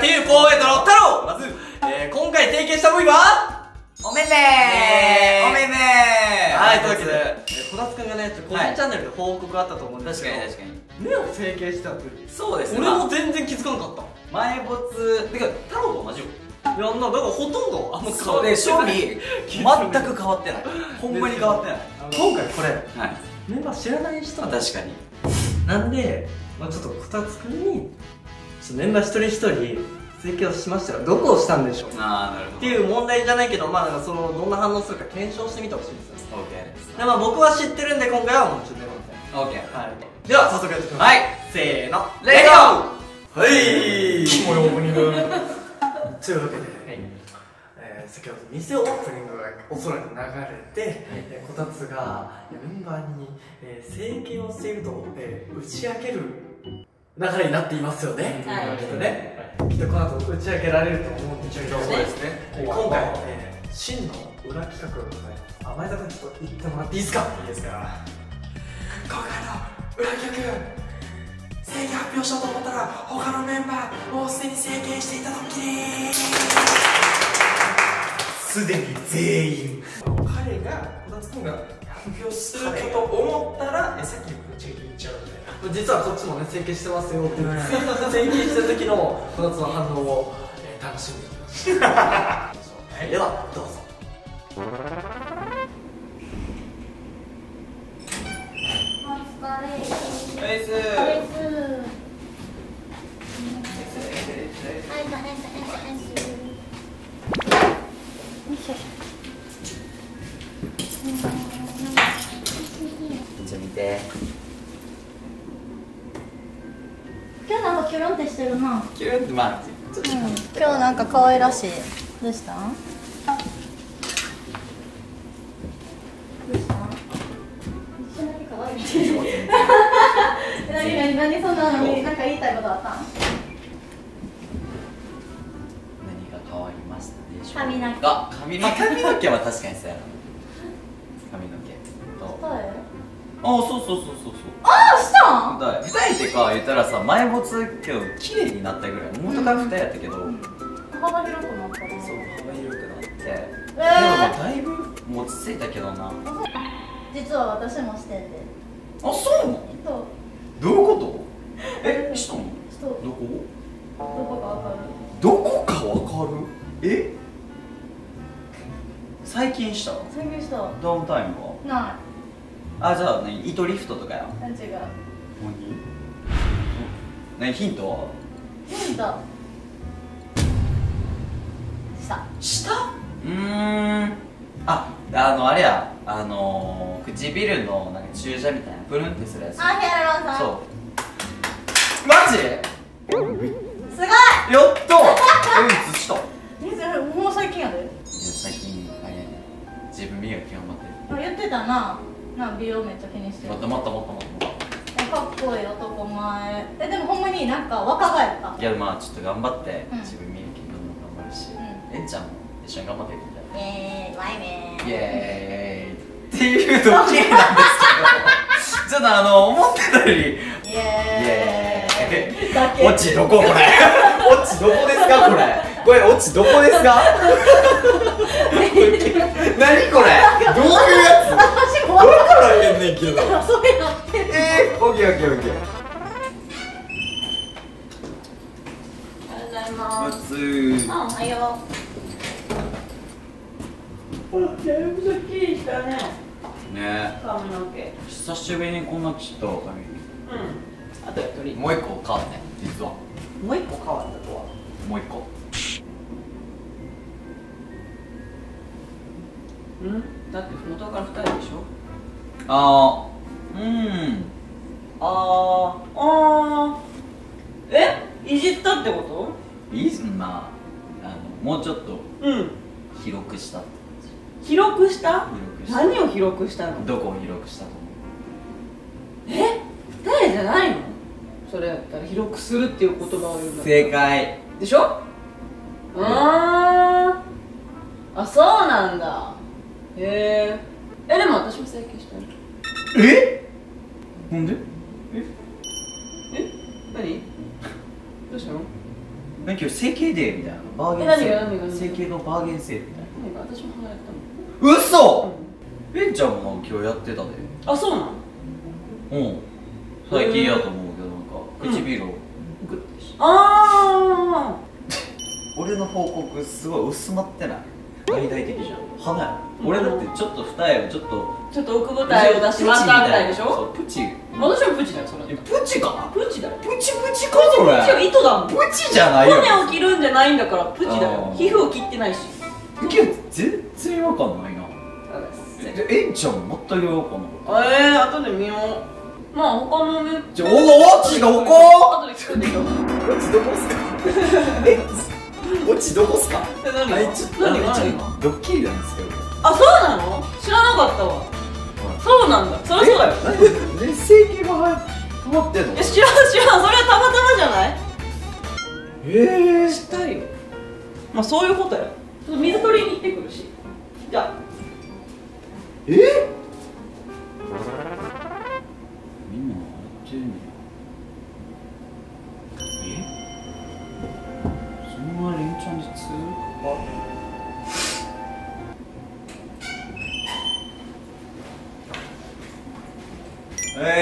ティーフォーエイトの太郎まず、えー、今回提携した部位は？おめめ。ねーおめめ。はい、というわけで、えー、小田津くんがね、ちょっと個人チャンネルで報告あったと思うんです確けど、かに確かに。目を整形した部位。そうですね。俺も全然気づかなかった。埋没てか太郎と同じよ。いや、なんかほとんどあんま変そう。でわって正味気づかない。全く変わってない。ほんまに変わってない。今回これ、はい。メンバー知らない人まあ確かに。なんで、まあ、ちょっとこたつくんにちょっとメンバー一人一人追求をしましたらどこをしたんでしょう？ああなるほど。っていう問題じゃないけどまあなんかそのどんな反応するか検証してみてほしいですよ。ね OK ですでまあ僕は知ってるんで今回はもうちょっと出ません OK はい。では早速やっていきます。はい。せーの。レゴー！はい。キモいオープニング。というわけで、えー先ほど店オープニングがおそらく流れて、えーこたつがえーメンバーに、えー整形をしていると、えー打ち明ける流れになっていますよね、はい。きっとね。きっとこの後打ち明けられると思うんでそうですねえー今回、えー真の裏企画をございます甘えたくんちょっと言ってもらっていいですか？いいですか？今回の裏企画正義発表しようと思ったら他のメンバーもうすでに整形していたドッキリすでに全員。彼が小田津君が発表するかと思ったらえさっきぶっちゃけ言っちゃうみたいな。実はこっちもね整形してますよ。っていう整形した時の小田津の反応を、えー楽しんでいきましょうはいではどうぞ。お疲れ。ナイスお疲れっすはい、ナイスナイスナイスよいしょちょ見て今日なんかキュルンってしてるな。キュルンってまあちょっと今日なんか可愛らしい。どうした？どうした？一緒だけ可愛い。何何何そんなのになんか言いたいことあった？ん何が変わりましたでしょうか？髪の毛。あ髪,、まあ、髪の毛は確かにそうやな。髪の毛と。誰あそうそうそうそうそうああしたん？だ二重ってか言ったらさ埋没今日綺麗になったぐらい元から二重やったけど、幅広くなった。なそう幅広くなって、えでもだいぶ落ち着いた。けどなあ実は私もしてんでそうなの？そう。どういうこと？えしたの？どこどこかわかる？どこかわかる？え？最近した？宣言した。ダウンタイムは？なあじゃあね糸リフトとかやい違う。何？何？ヒント？はヒント。した下？うーん。ああのあれや。あのー、唇のなんか注射みたいな。プルンってするやつ。あヒアルロン酸。そう。マジ？すごい。やった。えいつした。もう最近やで。最近あれやね。自分磨き頑張ってあ言ってたなな美容めっちゃ気にしてる。るもっともっともっともっともっえかっこいい男前。えでもほんまになんか若返った？といやまあちょっと頑張って、うん。自分磨きどんどん頑張るし、うえんちゃんも一緒に頑張っていくんだよえーイバイねイ。エーイっていうドッキリなんですけどちょっとあの思ってたより。イエーイ。だけオチどここれ？オチどこですかこれ？これオチどこですか？何これ？どういうやつ？からへんねんけど。それやってるえー、オッケーオッケーオッケー。おはようございます。つあおはようだいぶすっきりしたね。ね。髪の毛。久しぶりにこんなちょっと髪うん。あとやっとりもう一個変わってん実は。もう一個変わったとは。もう一個。うん？だって元から二人でしょ？あーうん。あーあー。え？いじったってこいいっすまああのもうちょっととうん。広くしたって広くした広くした？何を広くしたの？どこを広くしたと思え？二重じゃないの？それやったら広くするっていう言葉を言うんだう正解。でしょ？あー。あそうなんだ。へええでも私も整形したいえ？なんでえ何どうしたの何今日整形デーみたいなバーゲンえセール整形のバーゲンセールみたいな私も離れた嘘ベンちゃんも今日やってたであそうなんうん最近やと思うけどなんか唇をグッてしあ俺の報告すごい薄まってない大々的じゃん。花や。俺だってちょっと二重をちょっとあちょっと奥舞台を出しましたみたいでしょ？そうプチ。私もプチだよそれ。えプチか？プチだよ。プチプチかそプチはれ糸だもん。プチじゃないよ。骨を切るんじゃないんだからプチだあよー。皮膚を切ってないし。けど全然違和感ないな。えええんちゃんも全く違和感ないえー、後で見よう。まあ他のね。じゃあおおちがおこ後で聞くんでしょどこっすかえオチどこっすか？え何が？はいちょっと何が？ちょっ何が？とドッキリなんですけど。あそうなの？知らなかったわ。そうなんだ。そりゃそう。だよえ整形がは止まってんのえ知らん知らんそれはたまたまじゃないええしたいよまあそういうことやちょっと水取りに行ってくるしじゃあえみ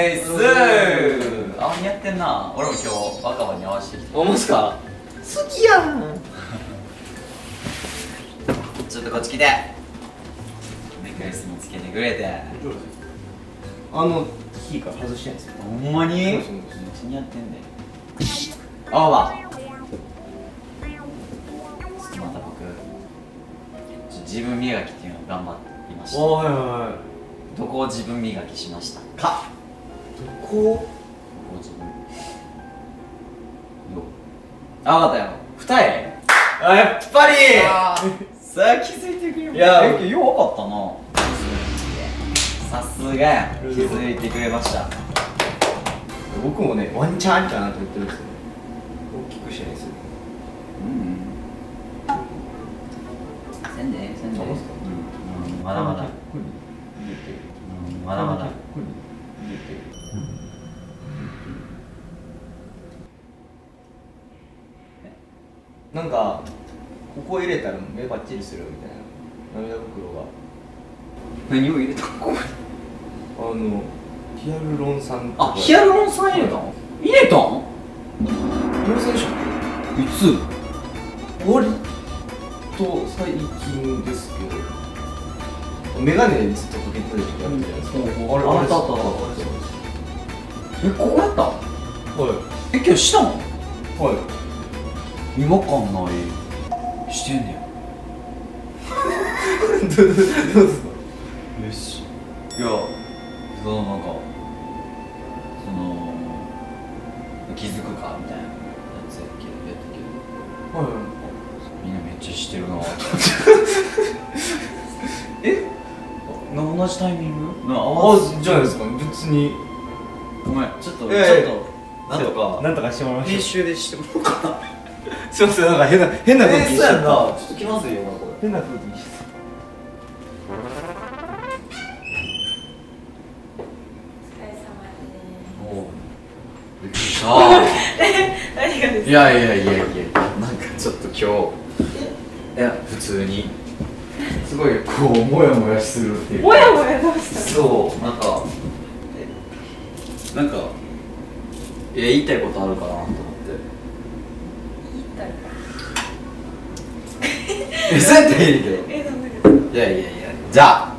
過えいっすーあ似合ってんな。俺も今日若葉に合わせてきた。おもすか？好きやん。ちょっとこっち来て。ネックレスもつけてくれて。あの火から外してんすよ。ほんまに？めっちゃ似合ってんであわ。ちょっとまた僕。自分磨きっていうのを頑張っていました。はいはいはどこを自分磨きしましたか？こどこを自分よあ分かったよ。二重。あやっぱり。さあ気づいてくれよ。いやえよう分かったな。さすがや。気づいてくれました。僕もねワンチャンありかなと思ってるんですよ。大きくしないですよ。うんせんでせんで。まだまだ、うん、まだまだなんかここ入れたら目バッチリするみたいな。涙袋が。何を入れたここあのヒアルロン酸あヒアルロン酸入れたん入れたんヒアルロン酸でしょ。いつ？割と最近ですけど。メガネにずっとかけてる時期あったじゃないですか、あれあったあった。あったえここやった？はえ今日したの？いはい違和感ない。してんねどうどうですか？やよし。いやそのなんかその気づくかみたいなやつやけどやったけど。はいみんなめっちゃしてるな。え？な同じタイミング？な合わじゃないですか。別に。ごめんちょっと、いやいやちょっとなんとかなんとかしてもらいましょ編集でしてもらおうかな。う すいませんなんか変な変な空気しちゃった。ちょっと気まずいよなこ変な空気にしちゃった。何がですいやいやいやいやなんかちょっと今日いや普通にすごいこうモヤモヤするっていうもやもやどうしたそうなんかえなんかいや言いたいことあるかなと思って言いたいえそうやったらいいけど。えなんだけどいやいやいやじゃあ。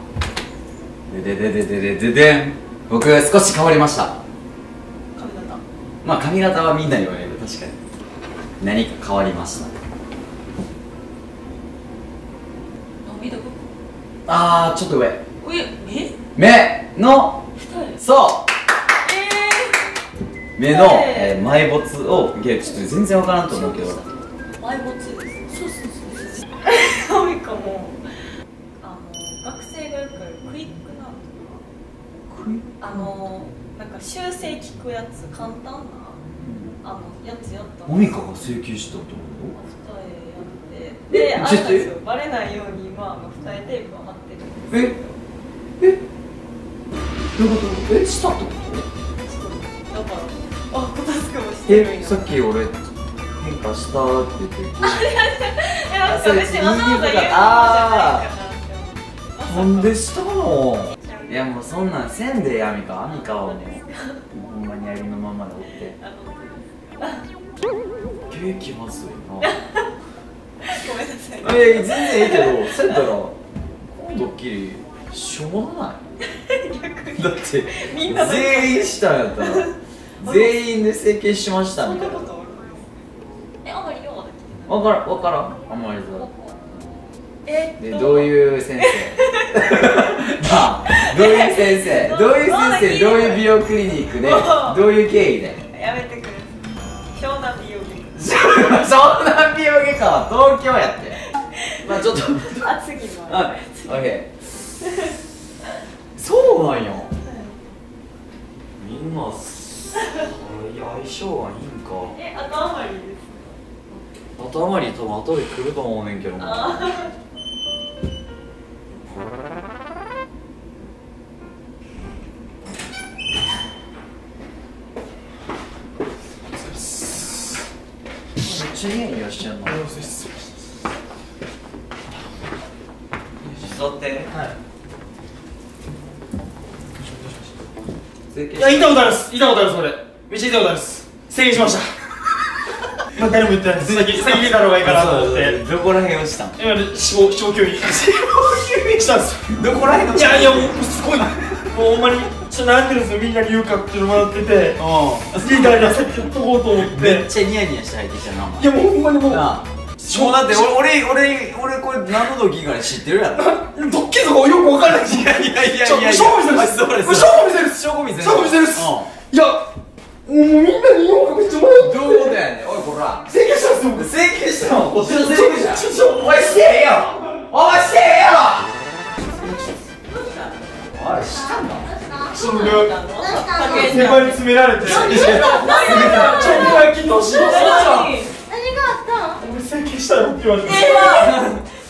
でででででででん僕少し変わりました。髪型。まあ髪型はみんなに言われる。確かに。何か変わりました。あーちょっと上。ええ目の？そう。え目の、えーえー埋没をいやちょっと全然わからんと思うけど。埋没そうそうそうそうかもうあの学生がよくクイックナートあのなんか修正聞くやつ簡単なあのやつやったモミカが請求したってこ二重やって。であれなんですよ。バレないように今あの二重テープを貼ってるんですええどういうこと？えしたってこと？だからあこたつくもしてるんや。えさっき俺編変化したって言ってあそれ別にわざわざ言うことじゃないかなって思うなんでしたの？いやもうそんなんせんでやみかアミカはもうほんまにありのままでおって。ケーキまずいな。ごめんなさい。え全然いいけどそうやったらドッキリしょうもない。だって全員したんやったら 全員で整形しましたそみたいなんなことあるえあまりようわからんわからん。あんまりさでえっと。どういう先生？な あどういう先生？どういう先生？どういう美容クリニックで？どういう経緯で？やめてくれ湘南美容局そんな美容外科は東京やって。まあちょっと。あ次のあオッケーそうなんやみんな相性がいいんかえ後余りです頭に多分後で来ると思うねんけどなあめっちゃ家にいらっしゃるの座ってはいいや、行ったことあるっす。行ったことあるっす、俺。めっちゃ行ったことあるっす。制限しました。まあ、誰も言ってないです。先、先出た方がいいかなと思って。どこら辺をしたん？いわゆる死亡、死亡吸引。死亡吸引したんですよ。どこら辺のいやいや、もう、すごい。もう、ほんまに、ちょっと悩んでるんですよ。みんなに言うかっていうのもらってて。リーダーには先言っとこうと思って。めっちゃニヤニヤして入ってきたないや、もうほんまにもう。うだって俺俺俺俺これ何の時から知ってるやろ？ドッキリとかよくわからないし。いやいやいやいやいや勝負見せるっす。勝負見せるっす。証拠見せる勝負見せるっす。ういや、もうみんなに言おうかめっちゃもらって。どういうことやねんおいこら整形したんですよ、僕。整形したのこっちの整ちょお前してえよお前してえよおいしたんだその先先輩に詰められて。ちょっとだけの仕事何俺整形したよって言われて。い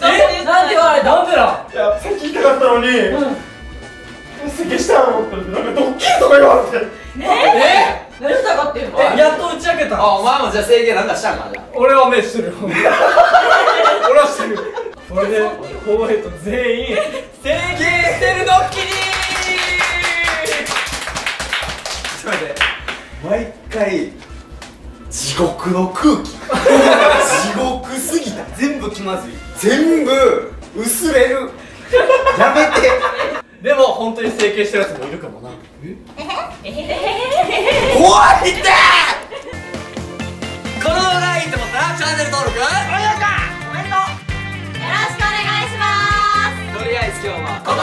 えなんて言われた？なんでだ？や、さっき言いたかったのに。整形したよって言われて。なんかドッキリとか言われて。え何したかっていうのやっと打ち明けた。あお前もじゃあ整形なんかしたんかじゃ俺は目してる。俺はしてる。これで、ホワイト全員、整形してるドッキリ。ちょっと待って。毎回地獄の空気。地獄すぎた。全部気まずい。全部薄れる。やめて。でも、本当に整形してるやつもいるかもな。怖いってこの動画がいいと思ったらチャンネル登録。コメントよろしくお願いします。とりあえず今日はこの